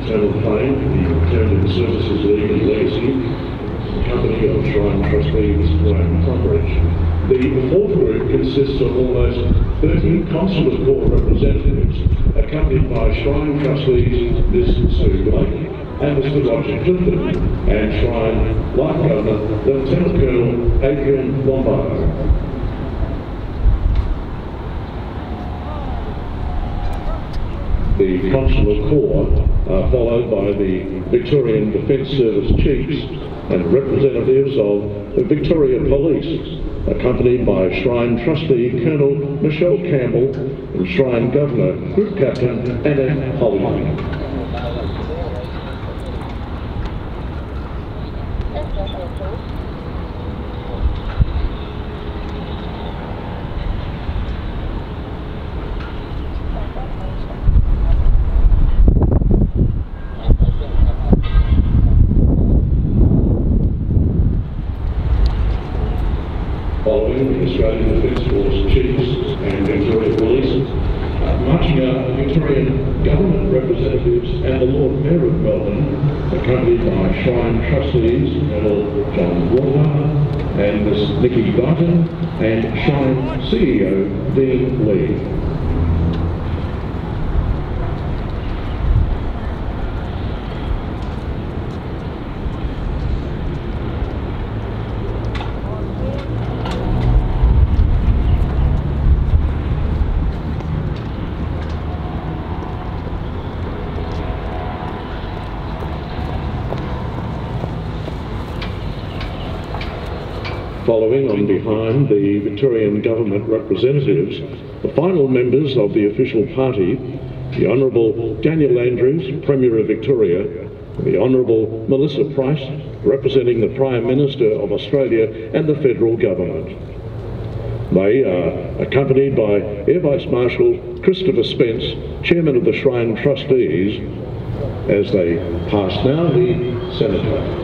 Eternal Flame, the Alternative Services League and Legacy, the company of Shrine Trustees Graham Cockridge. The fourth group consists of almost 30 consulate corps representatives, accompanied by Shrine Trustees Ms. Sue Blake and Mr. Roger Clifton, and Shrine Life Governor Lieutenant Colonel Adrian Lombardo. the consular corps, uh, followed by the Victorian Defence Service chiefs and representatives of the Victoria Police, accompanied by Shrine Trustee Colonel Michelle Campbell and Shrine Governor Group Captain Anna Hollywood. following the Australian Defence Force chiefs and Victoria Police, uh, marching out Victorian government representatives and the Lord Mayor of Melbourne, accompanied by Shrine trustees Colonel John Rawhide and Miss Nikki Barton and Shrine Following on behind the Victorian Government representatives, the final members of the official party, the Honourable Daniel Andrews, Premier of Victoria, the Honourable Melissa Price, representing the Prime Minister of Australia and the Federal Government. They are accompanied by Air Vice Marshal Christopher Spence, Chairman of the Shrine Trustees, as they pass now the Cenotaph.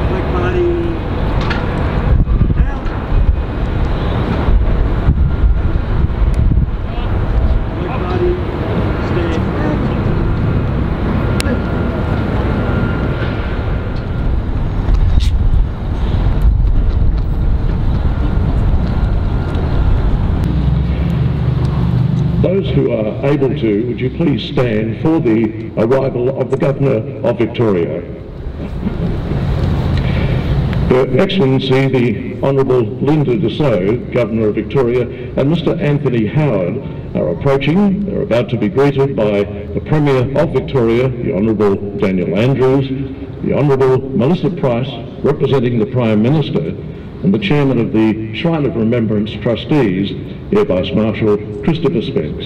Black Party down. Black Party stand Those who are able to, would you please stand for the arrival of the Governor of Victoria? Her Excellency the Honourable Linda Dessau, Governor of Victoria, and Mr Anthony Howard are approaching. They're about to be greeted by the Premier of Victoria, the Honourable Daniel Andrews, the Honourable Melissa Price, representing the Prime Minister, and the Chairman of the Shrine of Remembrance Trustees, Air Vice Marshal Christopher Spence.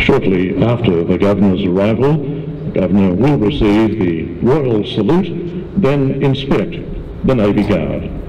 Shortly after the Governor's arrival, the Governor will receive the Royal Salute, then inspect the Navy Guard.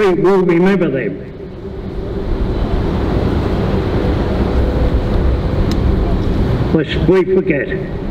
We will remember them. Lest we forget.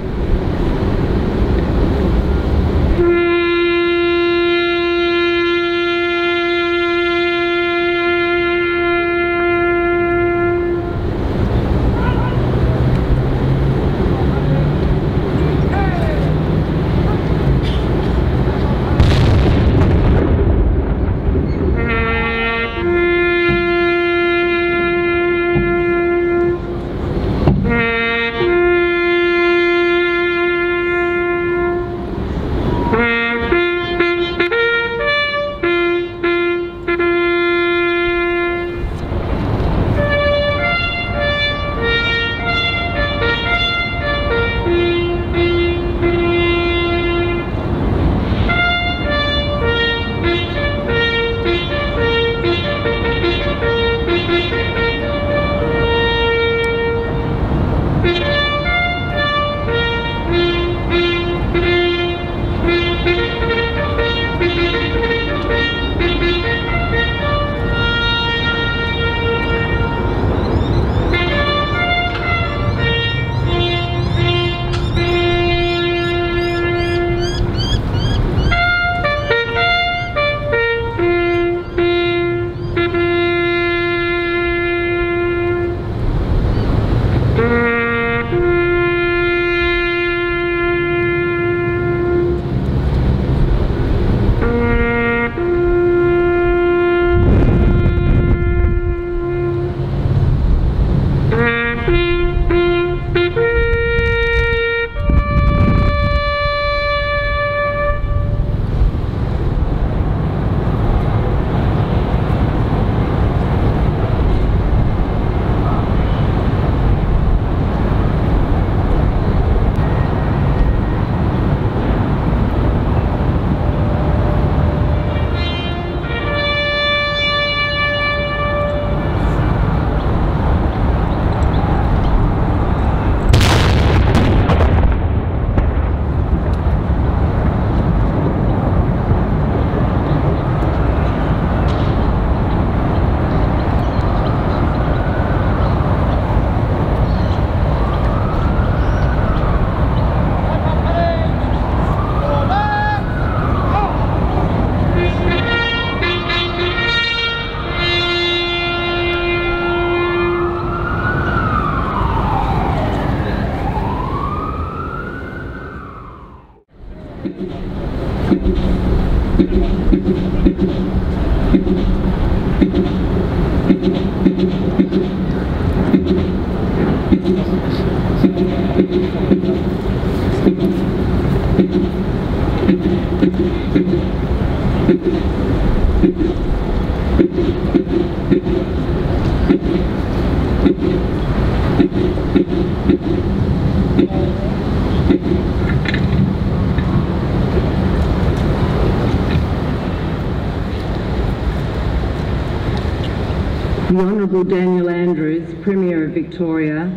The Honourable Daniel Andrews, Premier of Victoria,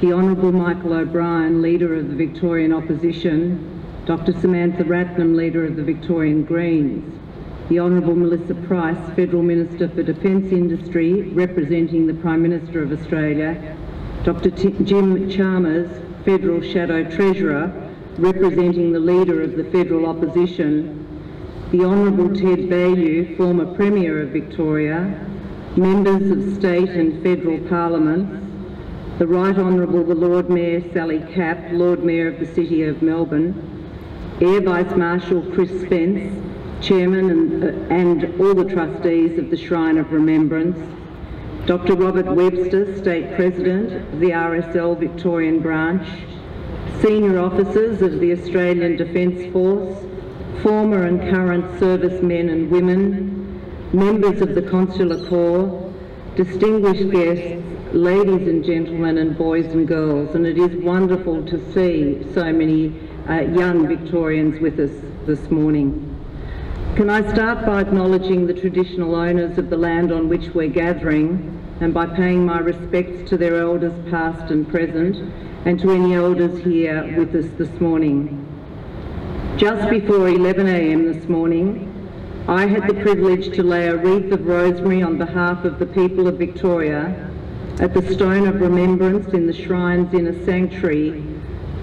the Honourable Michael O'Brien, Leader of the Victorian Opposition, Dr Samantha Ratnam, Leader of the Victorian Greens, the Honourable Melissa Price, Federal Minister for Defence Industry, representing the Prime Minister of Australia, Dr T- Jim Chalmers, Federal Shadow Treasurer, representing the Leader of the Federal Opposition, the Honourable Ted Baillieu, former Premier of Victoria, members of state and federal parliaments, the Right Honourable the Lord Mayor Sally Capp, Lord Mayor of the City of Melbourne, Air Vice Marshal Chris Spence, Chairman and, uh, and all the trustees of the Shrine of Remembrance, Dr Robert Webster, State President of the RSL Victorian Branch, senior officers of the Australian Defence Force, former and current servicemen and women, members of the Consular Corps, distinguished guests, ladies and gentlemen and boys and girls, and it is wonderful to see so many uh, young Victorians with us this morning. Can I start by acknowledging the traditional owners of the land on which we're gathering and by paying my respects to their elders past and present and to any elders here with us this morning. Just before 11am this morning, I had the privilege to lay a wreath of rosemary on behalf of the people of Victoria at the Stone of Remembrance in the Shrine's inner sanctuary,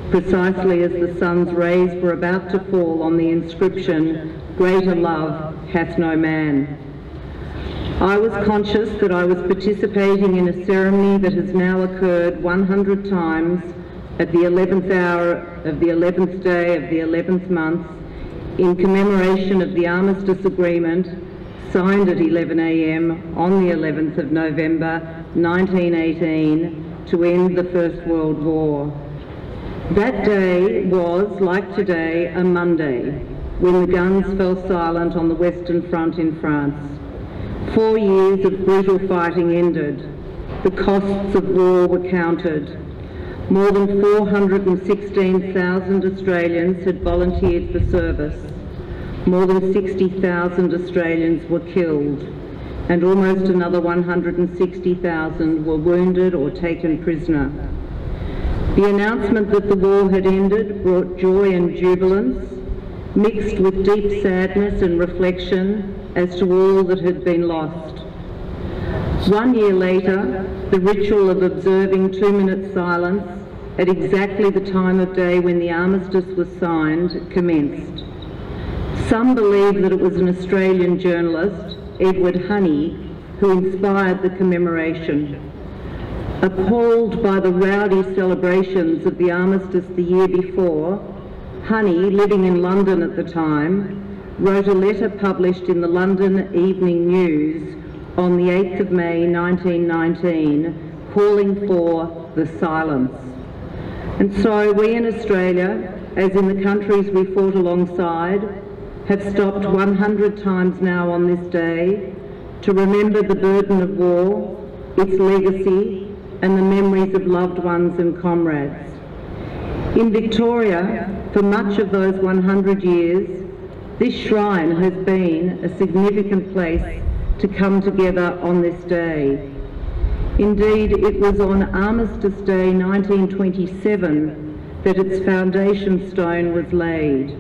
precisely as the sun's rays were about to fall on the inscription, Greater love hath no man. I was conscious that I was participating in a ceremony that has now occurred 100 times at the 11th hour of the 11th day of the 11th month in commemoration of the Armistice Agreement signed at 11am on the 11th of November 1918 to end the First World War. That day was, like today, a Monday, when the guns fell silent on the Western Front in France. Four years of brutal fighting ended. The costs of war were counted. More than 416,000 Australians had volunteered for service. More than 60,000 Australians were killed and almost another 160,000 were wounded or taken prisoner. The announcement that the war had ended brought joy and jubilance, mixed with deep sadness and reflection as to all that had been lost. One year later, the ritual of observing two-minute silence at exactly the time of day when the armistice was signed commenced. Some believe that it was an Australian journalist, Edward Honey, who inspired the commemoration. Appalled by the rowdy celebrations of the armistice the year before, Honey, living in London at the time, wrote a letter published in the London Evening News on the 8th of May 1919 calling for the silence. And so we in Australia, as in the countries we fought alongside, have stopped 100 times now on this day to remember the burden of war, its legacy, and the memories of loved ones and comrades. In Victoria, for much of those 100 years, this shrine has been a significant place to come together on this day. Indeed, it was on Armistice Day 1927 that its foundation stone was laid.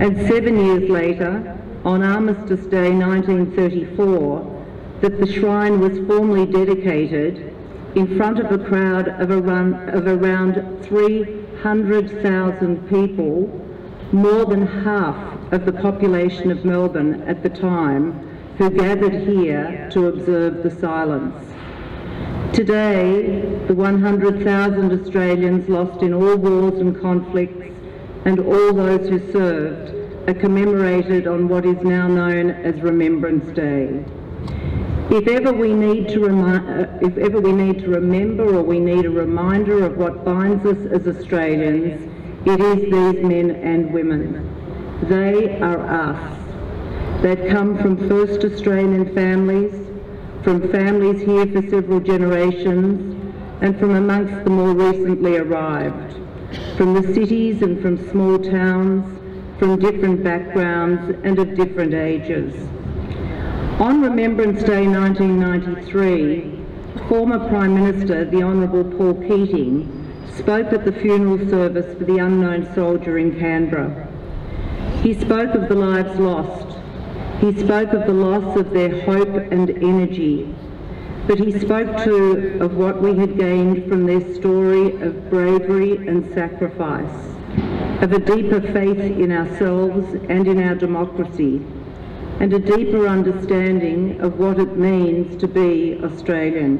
And seven years later, on Armistice Day 1934, that the shrine was formally dedicated in front of a crowd of, of around 300,000 people, more than half of the population of Melbourne at the time, who gathered here to observe the silence. Today, the 100,000 Australians lost in all wars and conflicts and all those who served are commemorated on what is now known as Remembrance Day. If ever we need to uh, if ever we need to remember or we need a reminder of what binds us as Australians, it is these men and women. They are us. They've come from first Australian families, from families here for several generations, and from amongst the more recently arrived, from the cities and from small towns, from different backgrounds and of different ages. On Remembrance Day 1993, former Prime Minister, the Honourable Paul Keating, spoke at the funeral service for the unknown soldier in Canberra. He spoke of the lives lost. He spoke of the loss of their hope and energy. But he spoke too of what we had gained from their story of bravery and sacrifice of a deeper faith in ourselves and in our democracy, and a deeper understanding of what it means to be Australian.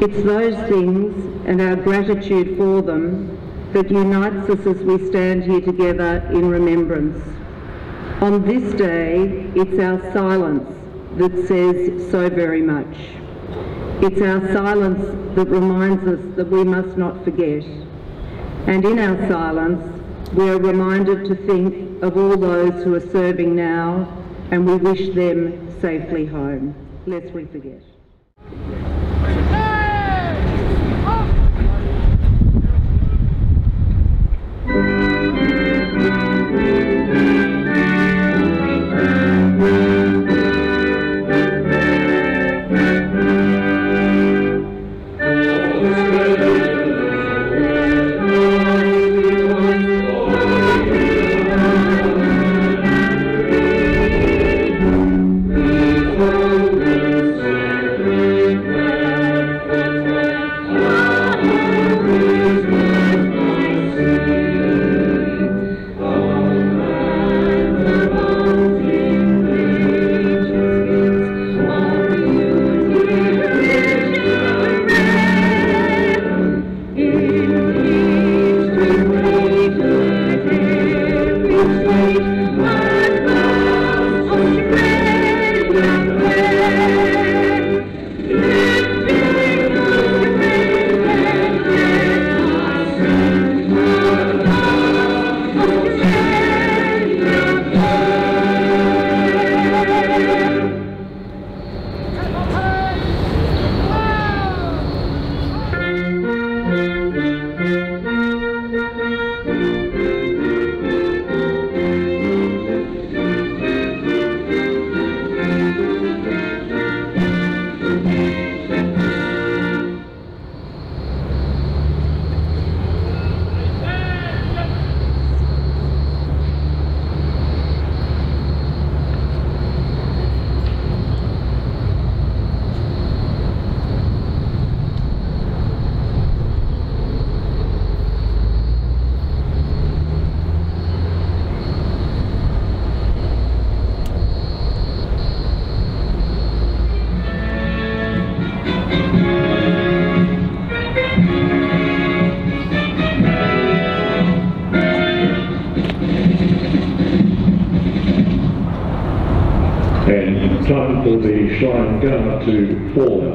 It's those things and our gratitude for them that unites us as we stand here together in remembrance. On this day, it's our silence that says so very much. It's our silence that reminds us that we must not forget. And in our silence, we are reminded to think of all those who are serving now and we wish them safely home. Lest we forget. To out.